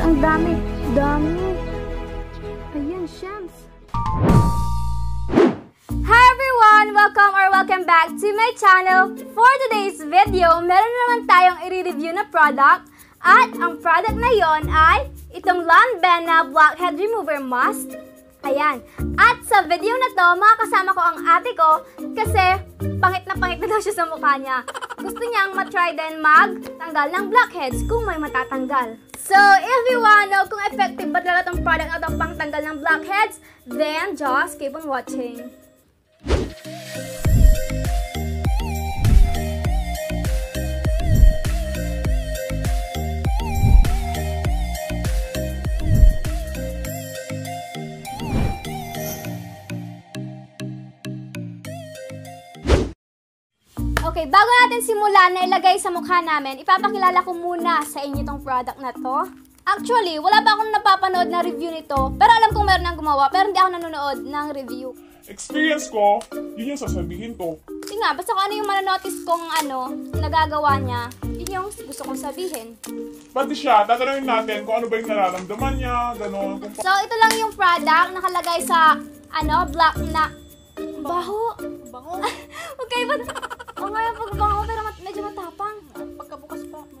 ang dami. Dami. Ayan, Shams. Hi everyone! Welcome or welcome back to my channel. For today's video, meron naman tayong i-review na product. At ang product na yon ay itong Lanbena Blackhead Remover Mask. Ayan. At sa video na to, makakasama ko ang ate ko kasi pangit na pangit na daw siya sa mukha niya. Gusto niyang matry din magtanggal ng blackheads kung may matatanggal. So, if you wanna know kung effective ba talaga itong product na to pang tanggal ng blackheads, then just keep on watching. Okay, bago natin simulan na ilagay sa mukha namin, ipapakilala ko muna sa inyo itong product na to. Actually, wala pa akong napapanood na review nito, pero alam kong meron nang gumawa, pero hindi ako nanonood ng review. Experience ko, yun yung sasabihin ko. Hindi nga, basta kung ano yung manonotice kong ano, nagagawa niya, yun yung gusto kong sabihin. Pati siya, tatanungin natin kung ano ba yung nararamdaman niya, gano'n. Kung So, ito lang yung product, nakalagay sa, ano, black na, baho. Bango. Huwag kayo ba? O nga yung pagbango, pero mat- medyo matapang. Pagkabukas pa, may.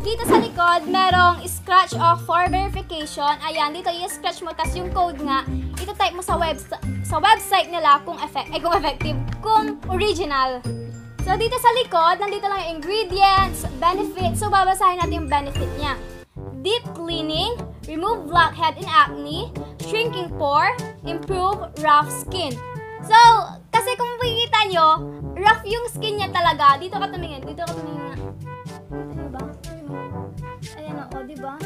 Dito sa likod, merong scratch off for verification. Ayan, dito i-scratch mo, tas yung code nga, ito type mo sa web sa website nila kung effect, eh, kung effective, kung original. So, dito sa likod, nandito lang yung ingredients, benefits. So, babasahin natin yung benefit niya. Deep cleaning, remove blackhead and acne, shrinking pore, improve rough skin. So, kasi kung makikita nyo, rough yung skin niya talaga. Dito ka tumingin, dito ka tumingin. Ano ba? Ayan o, di ba?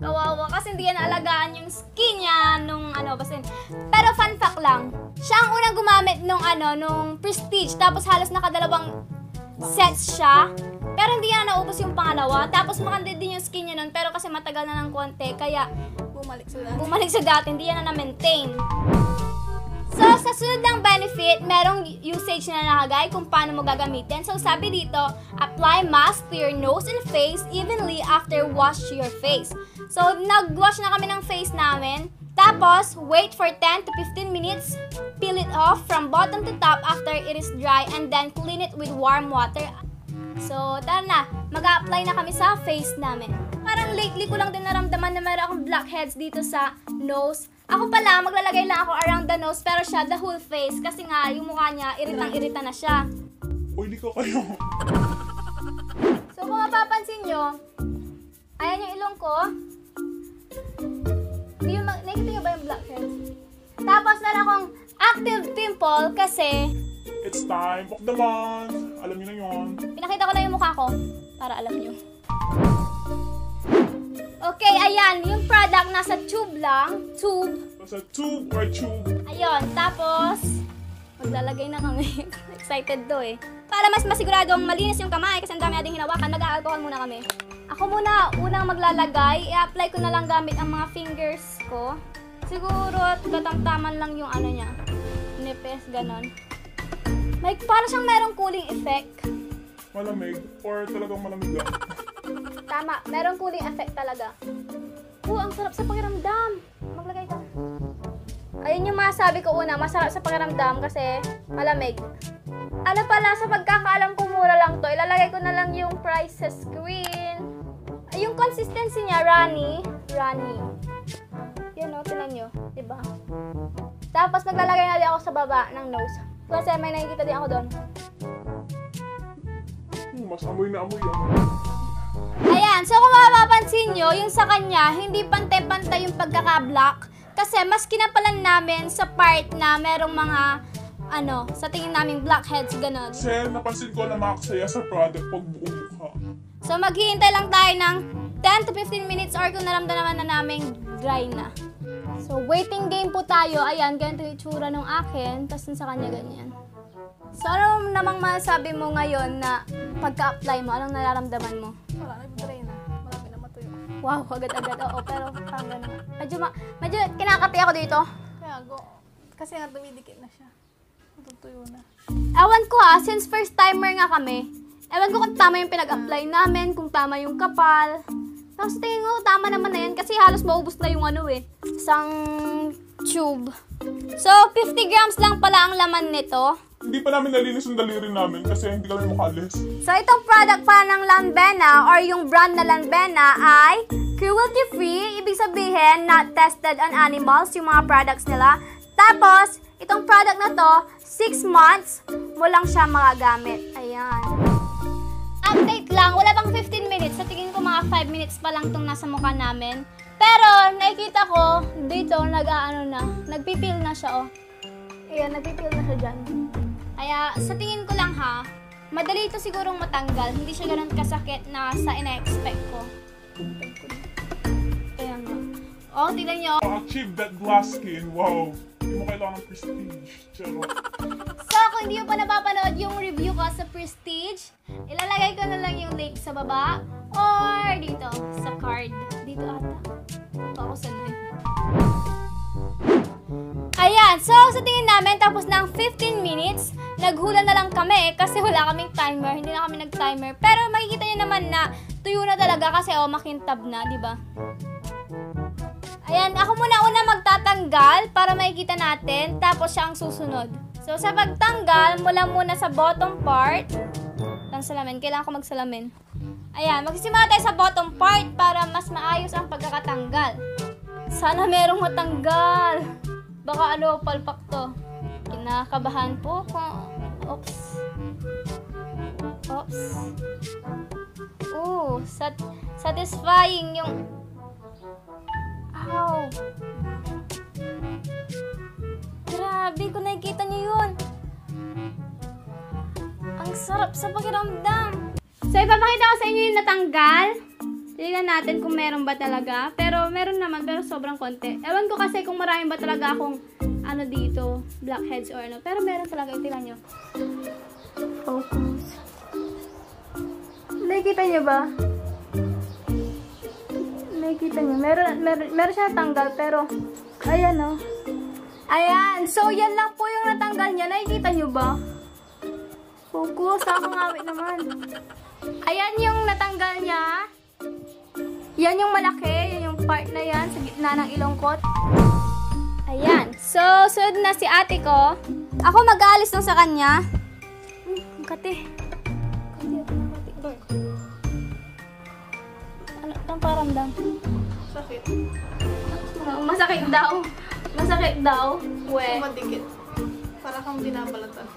Kawawa kasi hindi yan alagaan yung skin niya nung ano kasi. Pero fun fact lang, siya ang unang gumamit nung ano, nung Prestige. Tapos halos nakadalawang sets siya. Pero hindi yan naubos yung pangalawa. Tapos maganda din yung skin niya nun. Pero kasi matagal na ng konti. Kaya Bumalik sila. bumalik sa dati, hindi yan na na-maintain. So, sa sunod ng benefit, merong usage na nakagay kung paano mo gagamitin. So, sabi dito, apply mask to your nose and face evenly after wash your face. So, nag-wash na kami ng face namin. Tapos, wait for 10 to 15 minutes. Peel it off from bottom to top after it is dry and then clean it with warm water. So, tara na. Mag-apply na kami sa face namin. Parang lately ko lang din naramdaman na meron akong blackheads dito sa nose. Ako pala, maglalagay lang ako around the nose, pero siya, the whole face. Kasi nga, yung mukha niya, iritang-irita na siya. Uy, di ko kayo. So, kung mapapansin nyo, ayan yung ilong ko. Hindi yung, nakikita nyo ba yung blackheads? Tapos, meron akong active pimple kasi It's time of the month. Alam niyo na yun. Pinakita ko na yung mukha ko para alam nyo. Okay, ayan. Yung product nasa tube lang. Tube. Basta tube or tube. Ayun. Tapos, maglalagay na kami. Excited to eh. Para mas masiguradong malinis yung kamay kasi ang dami nating hinawakan, mag-alcohol muna kami. Ako muna, unang maglalagay. I-apply ko na lang gamit ang mga fingers ko. Siguro, katamtaman lang yung ano niya. Nipis, ganon. May, para siyang merong cooling effect. Malamig. Or talagang malamig lang. Tama, merong cooling effect talaga. Oo, ang sarap sa pakiramdam. Maglagay ka. Ayun yung masabi ko una, masarap sa pakiramdam kasi malamig. Ano pala, sa pagkakaalam ko mura lang to, ilalagay ko na lang yung price sa screen. Yung consistency niya, runny. Runny. Yan o, tinan nyo. Diba? Tapos naglalagay na din ako sa baba ng nose. Kasi may nakikita din ako doon. Hmm, mas amoy na amoy yan. Ayan, so kung mapapansin nyo, yung sa kanya, hindi pantay-pantay yung pagkaka-block. Kasi mas kinapalan namin sa part na merong mga, ano, sa tingin naming blackheads, ganun. Kasi napansin ko na makakasaya sa product pag buong mukha. So maghihintay lang tayo ng 10 to 15 minutes or kung naramdaman na namin dry na. So waiting game po tayo. Ayan, ganito yung itsura ng akin, tapos sa kanya ganyan. So ano namang masabi mo ngayon na pagka-apply mo, anong nararamdaman mo? Wow, agad-agad. Oo, pero parang ganun. Medyo, ma- medyo kinakapi ako dito. Kaya go. Kasi nga dumidikit na siya. Natutuyo na. Ewan ko ha, since first timer nga kami, ewan ko kung tama yung pinag-apply namin, kung tama yung kapal. Tapos tingin ko, tama naman na yan kasi halos maubos na yung ano eh. Isang tube. So, 50 grams lang pala ang laman nito. Hindi pa namin nalinis yung daliri namin kasi hindi kami makalis. So, itong product pa ng Lanbena or yung brand na Lanbena ay cruelty-free. Ibig sabihin, not tested on animals yung mga products nila. Tapos, itong product na to, 6 months mo lang siya magagamit. Ayan. Update lang, wala pang 15 minutes. Sa tingin ko mga 5 minutes pa lang itong nasa mukha namin. Pero, nakikita ko, dito, nag-ano na, nagpipil na siya, oh. Ayan, nagpipil na siya dyan. Kaya, sa tingin ko lang ha, madali ito sigurong matanggal. Hindi siya ganun kasakit na sa ina-expect ko. Ayan nga. Oh, tignan nyo. achieve that glass skin, wow. Hindi mo kailangan ng prestige. Charot. So, kung hindi mo pa napapanood yung review ko sa Prestige, ilalagay ko na lang yung link sa baba or dito sa card. Dito ata. Ako sa link. Ayan, so sa tingin namin tapos ng 15 minutes, naghula na lang kami kasi wala kaming timer, hindi na kami nag-timer. Pero makikita nyo naman na tuyo na talaga kasi oh, makintab na, di ba? Ayan, ako muna una magtatanggal para makikita natin, tapos siya ang susunod. So, sa pagtanggal, mula muna sa bottom part ng salamin. Kailangan ko magsalamin. Ayan, magsisimula tayo sa bottom part para mas maayos ang pagkakatanggal. Sana merong matanggal. Baka ano, palpak to. Kinakabahan po ko. Oops. Oops. Ooh, sat satisfying yung Ow! Grabe, kung nakikita niyo yun. Ang sarap sa pakiramdam. So, ipapakita ko sa inyo yung natanggal. Tingnan natin kung meron ba talaga. Pero, meron naman, pero sobrang konti. Ewan ko kasi kung marami ba talaga akong ano dito, blackheads or ano. Pero meron talaga, tingnan nyo. Focus. Nakikita niyo ba? Nakikita niyo, meron, meron, meron siya natanggal, pero, ayan o. Ayan, so yan lang po yung natanggal niya. Nakikita niyo ba? Focus, nakakangawit naman. Ayan yung natanggal niya. Yan yung malaki, yan yung part na yan, sa gitna ng ilongkot. Ayan, so, sunod na si ate ko. Ako mag-aalis lang sa kanya. Hmm, ang kati. Kati ako ng kati. Ano, ang paramdam? Sakit. Masakit daw. Masakit daw. We. Madikit. Para kang binabalatan.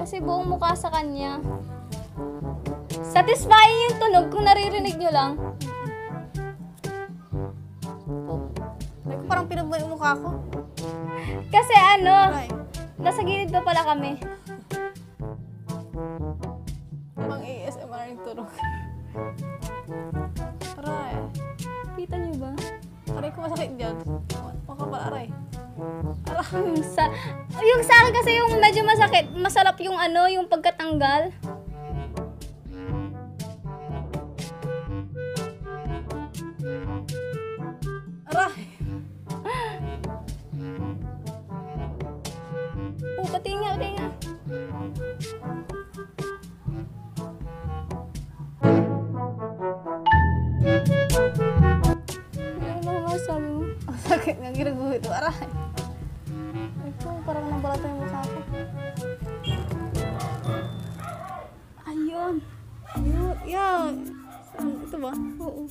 Kasi buong mukha sa kanya. Satisfying yung tunog kung naririnig nyo lang. Pinagmay yung mukha ko. Kasi ano, Ay, nasa gilid pa pala kami. pang ASMR yung tunog. Aray. Kita nyo ba? Aray ko masakit dyan. Makapal aray. Yung sa, yung sa akin kasi yung medyo masakit, masarap yung ano, yung pagkatanggal. Oh, pati nga, pati nga. Ano ba masabi mo? Ang sakit nga ginaguhit. Aray. Ay ko, parang nabalatan yung mukha ko. Ayun. Ayun. Yan. Ito ba? Oo.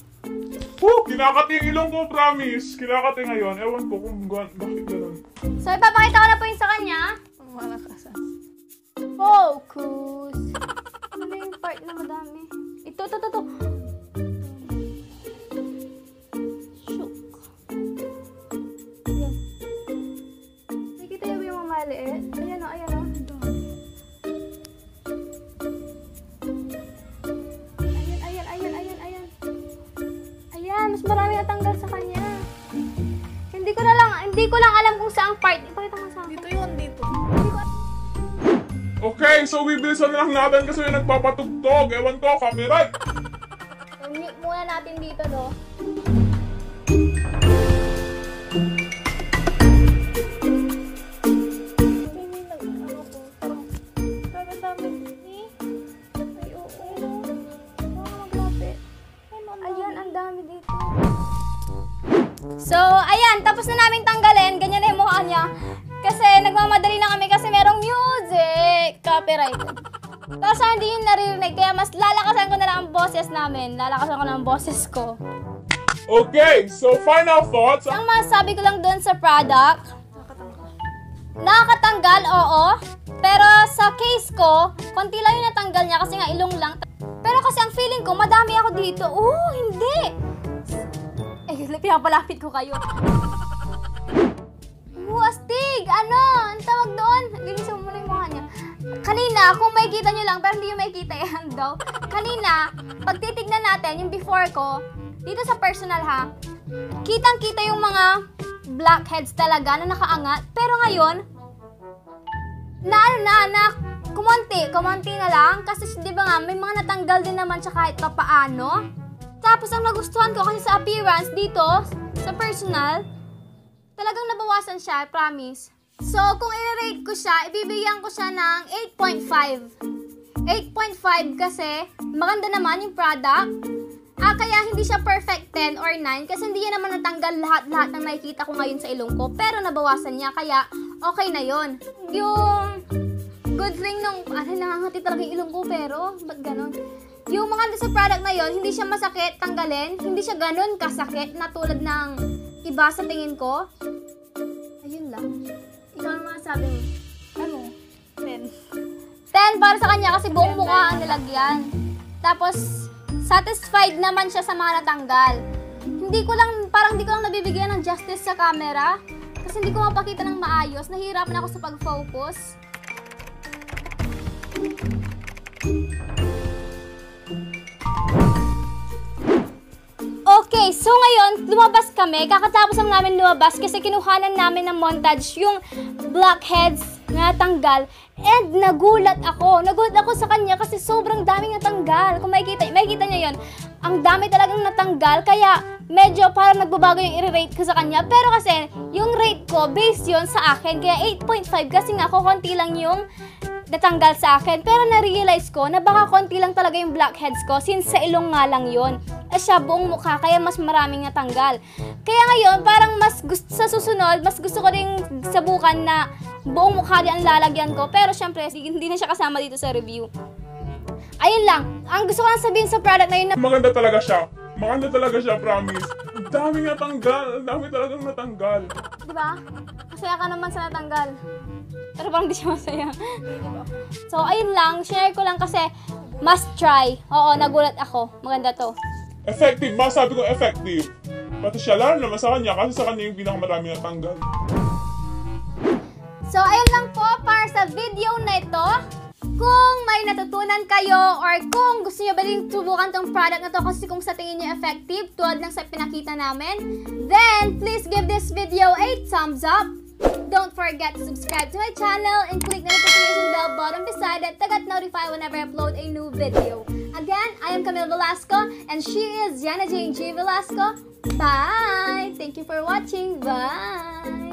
Woo! Kinakati yung ilong ko, promise. Kinakati ngayon. Ewan ko kung bakit ganun. So, ipapakita ko na po yung sa kanya. Ang malakasan. Focus. Ano yung part na madami? Ito, ito, ito, ito. Shook. Ayan. Nakikita niyo ba yung mga maliit? Ayan o, ayan o. Ayan, ayan, ayan, ayan, ayan. Ayan, mas marami natanggal sa kanya. Hindi ko na lang, hindi ko lang alam kung saang part. Ipakita mo sa akin. Dito yun. Okay, so bibilisan na lang natin kasi yung nagpapatugtog. Ewan ko, copyright. Mute muna natin dito, no? Ayan, ang dami dito. So, ayan, tapos na namin tanggalin. Ganyan na yung mukha niya. Kasi nagmamadali na kami kasi meron music. Copyright. Tapos hindi yun naririnig. Kaya mas lalakasan ko na lang ang boses namin. Lalakasan ko na ang boses ko. Okay, so final thoughts. Ang masasabi ko lang doon sa product, nakakatanggal, oo. Pero sa case ko, konti lang yung natanggal niya kasi nga ilong lang. Pero kasi ang feeling ko, madami ako dito. Oo, hindi. Eh, pinapalapit ko kayo. Oo, astig! Ano? Ang tawag doon? Linisin mo muna yung mukha niya. Kanina, kung makikita nyo lang, pero hindi nyo makikita yan daw. Kanina, pag titignan natin, yung before ko, dito sa personal ha, kitang-kita yung mga blackheads talaga na nakaangat. Pero ngayon, na ano na, na kumonti, kumonti na lang. Kasi di ba nga, may mga natanggal din naman siya kahit pa paano. Tapos ang nagustuhan ko kasi sa appearance dito, sa personal, talagang nabawasan siya, I promise. So, kung i-rate ko siya, ibibigyan ko siya ng 8.5. 8.5 kasi maganda naman yung product. Ah, kaya hindi siya perfect 10 or 9 kasi hindi niya naman natanggal lahat-lahat ng nakikita ko ngayon sa ilong ko. Pero nabawasan niya, kaya okay na yon. Yung good thing nung, ano, nangangati talaga yung ilong ko, pero ba't ganon? Yung mga sa product na yon, hindi siya masakit tanggalin, hindi siya ganon kasakit na tulad ng iba sa tingin ko. Ayun lang. Ikaw ang masasabi mo. Ano? Ten. 10 para sa kanya kasi buong mukha ang nilagyan. Tapos, satisfied naman siya sa mga natanggal. Hindi ko lang, parang hindi ko lang nabibigyan ng justice sa camera. Kasi hindi ko mapakita ng maayos. Nahihirapan ako sa pag-focus. So ngayon, lumabas kami. Kakatapos lang namin lumabas kasi kinuhanan namin ng montage yung blackheads na tanggal. And nagulat ako. Nagulat ako sa kanya kasi sobrang daming natanggal. Kung makikita, makikita niyo yon ang dami talagang natanggal. Kaya medyo parang nagbabago yung i-rate ko sa kanya. Pero kasi, yung rate ko, based yon sa akin. Kaya 8.5 kasi nga, konti lang yung natanggal sa akin. Pero na-realize ko na baka konti lang talaga yung blackheads ko since sa ilong nga lang yon. Eh siya buong mukha kaya mas maraming natanggal. Kaya ngayon parang mas gusto sa susunod, mas gusto ko ring sabukan na buong mukha din ang lalagyan ko. Pero syempre hindi na siya kasama dito sa review. Ayun lang. Ang gusto ko lang sabihin sa product na yun na Maganda talaga siya. Maganda talaga siya, promise. Ang daming natanggal. Ang dami talagang natanggal. Di ba? Masaya ka naman sa natanggal. Pero parang di siya masaya. so, ayun lang. Share ko lang kasi must try. Oo, nagulat ako. Maganda to. Effective. Masabi ko effective. Pati siya, lalo naman sa kanya kasi sa kanya yung pinakamarami natanggal. So, ayun lang po para sa video na ito. Kung may natutunan kayo or kung gusto nyo ba rin subukan tong product na to kasi kung sa tingin nyo effective tulad ng sa pinakita namin, then please give this video a thumbs up. Don't forget to subscribe to my channel and click the notification bell button beside it to get notified whenever I upload a new video. Again, I am Camille Velasco and she is Yana Jane G. Velasco. Bye! Thank you for watching. Bye!